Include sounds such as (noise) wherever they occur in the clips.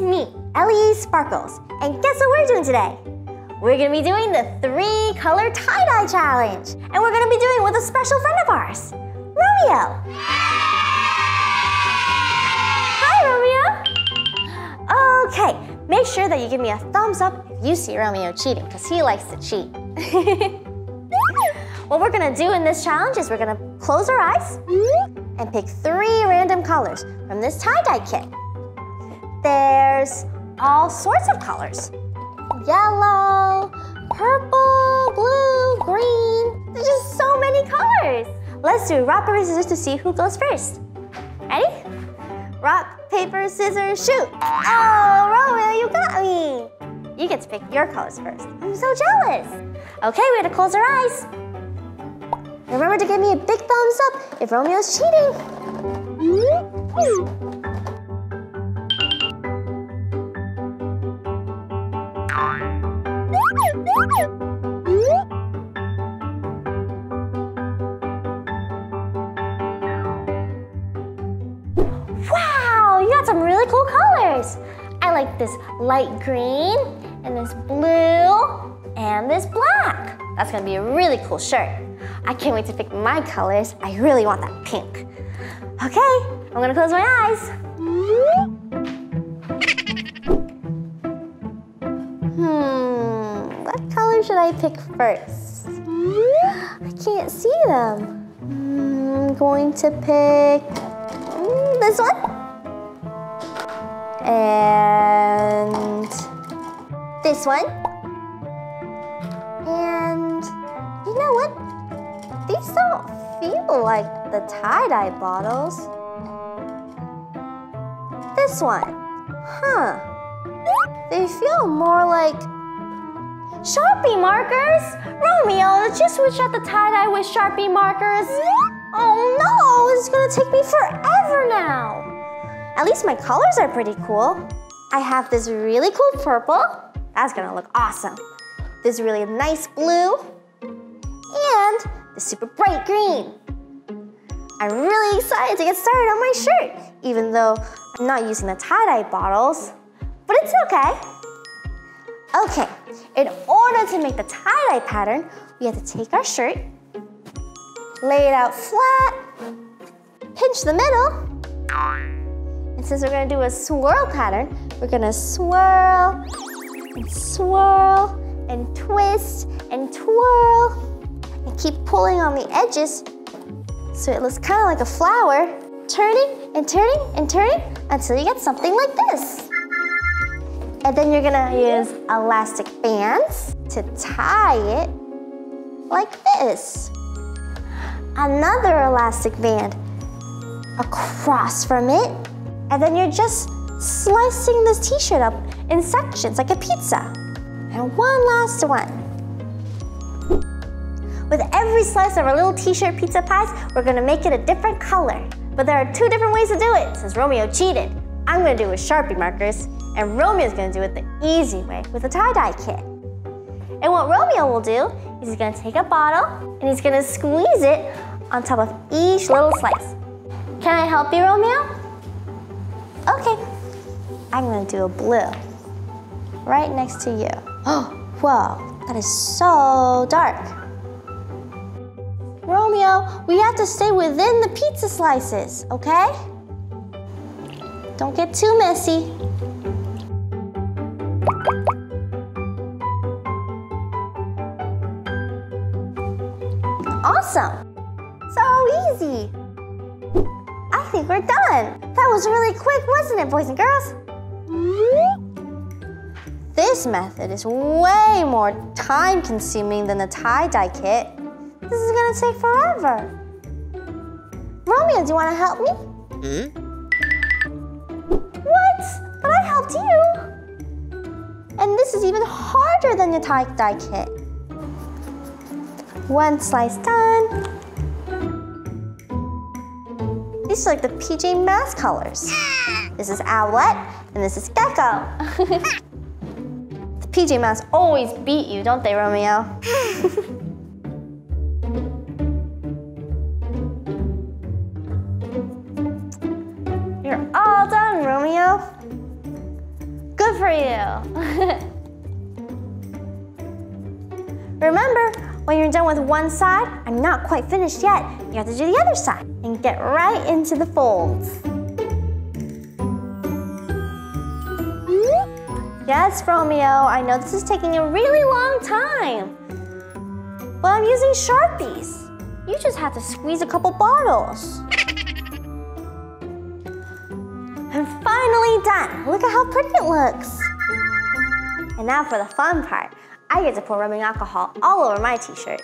it's me, Ellie Sparkles. And guess what we're doing today? We're gonna be doing the three color tie-dye challenge. And we're gonna be doing it with a special friend of ours, Romeo. Hi, Romeo. Okay, make sure that you give me a thumbs up if you see Romeo cheating, because he likes to cheat. (laughs) what we're gonna do in this challenge is we're gonna close our eyes and pick three random colors from this tie-dye kit. There's all sorts of colors. Yellow, purple, blue, green. There's just so many colors. Let's do rock, paper, scissors to see who goes first. Ready? Rock, paper, scissors, shoot. Oh, Romeo, you got me. You get to pick your colors first. I'm so jealous. Okay, we to close our eyes. Remember to give me a big thumbs up if Romeo's cheating. Wow, you got some really cool colors. I like this light green and this blue and this black. That's gonna be a really cool shirt. I can't wait to pick my colors. I really want that pink. Okay, I'm gonna close my eyes. Should I pick first? I can't see them. Hmm, I'm going to pick mm, this one. And this one. And you know what? These don't feel like the tie-dye bottles. This one. Huh. They feel more like Sharpie markers! Romeo, did you switch out the tie-dye with Sharpie markers? Oh no, is gonna take me forever now. At least my colors are pretty cool. I have this really cool purple. That's gonna look awesome. This really nice blue. And the super bright green. I'm really excited to get started on my shirt, even though I'm not using the tie-dye bottles, but it's okay. Okay, in order to make the tie-dye pattern, we have to take our shirt, lay it out flat, pinch the middle, and since we're gonna do a swirl pattern, we're gonna swirl and swirl and twist and twirl and keep pulling on the edges so it looks kind of like a flower, turning and turning and turning until you get something like this. And then you're gonna use elastic bands to tie it like this. Another elastic band across from it. And then you're just slicing this t-shirt up in sections like a pizza. And one last one. With every slice of our little t-shirt pizza pies, we're gonna make it a different color. But there are two different ways to do it since Romeo cheated. I'm gonna do it with Sharpie markers, and Romeo's gonna do it the easy way with a tie-dye kit. And what Romeo will do is he's gonna take a bottle and he's gonna squeeze it on top of each little slice. Can I help you, Romeo? Okay. I'm gonna do a blue right next to you. Oh, (gasps) whoa, that is so dark. Romeo, we have to stay within the pizza slices, okay? Don't get too messy. Awesome. So easy. I think we're done. That was really quick, wasn't it, boys and girls? This method is way more time consuming than the tie-dye kit. This is gonna take forever. Romeo, do you wanna help me? Hmm? What? But I helped you. And this is even harder than the tie-dye kit. One slice done. These are like the PJ Masks colors. This is Owlet, and this is Gecko. (laughs) the PJ Masks always beat you, don't they, Romeo? (laughs) You're all done, Romeo. Good for you. (laughs) Remember, when you're done with one side, I'm not quite finished yet. You have to do the other side and get right into the folds. Yes, Romeo, I know this is taking a really long time. But I'm using Sharpies. You just have to squeeze a couple bottles. I'm finally done. Look at how pretty it looks. And now for the fun part. I get to pour rubbing alcohol all over my t-shirt.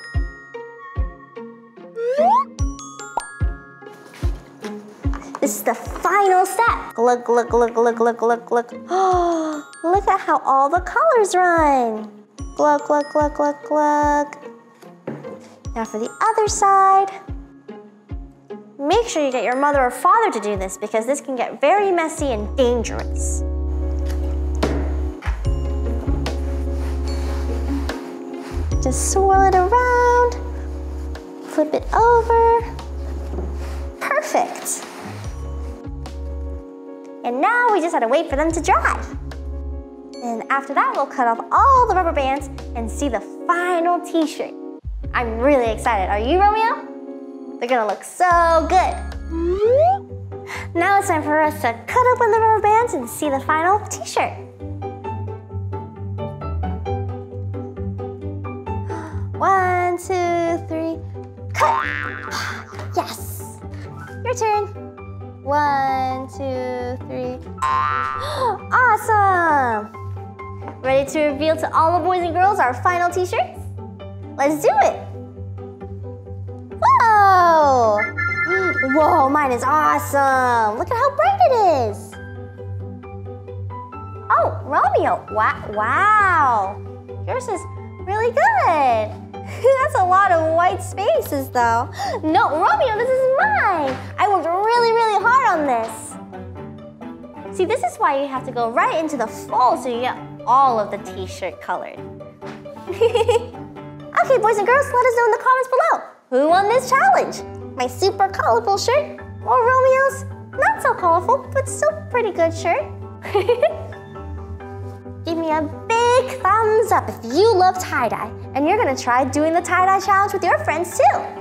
This is the final step. Glug, glug, glug, glug, glug, glug, glug. Oh, look at how all the colors run. Glug, glug, glug, glug, glug. Now for the other side. Make sure you get your mother or father to do this because this can get very messy and dangerous. Just swirl it around, flip it over. Perfect. And now we just have to wait for them to dry. And after that, we'll cut off all the rubber bands and see the final t-shirt. I'm really excited. Are you, Romeo? They're gonna look so good. Now it's time for us to cut open the rubber bands and see the final t-shirt. One, two, three, cut! Yes! Your turn. One, two, three. (gasps) Awesome! Ready to reveal to all the boys and girls our final t-shirts? Let's do it! Whoa! (gasps) Whoa, mine is awesome! Look at how bright it is! Oh, Romeo, wow, wow! Yours is really good! (laughs) That's a lot of white spaces though. No, Romeo, this is mine! I worked really, really hard on this. See, this is why you have to go right into the fold so you get all of the t-shirt colored. (laughs) okay, boys and girls, let us know in the comments below. Who won this challenge? My super colorful shirt or Romeo's not so colorful, but still pretty good shirt? (laughs) Give me a big thumbs up if you love tie-dye and you're gonna try doing the tie-dye challenge with your friends too.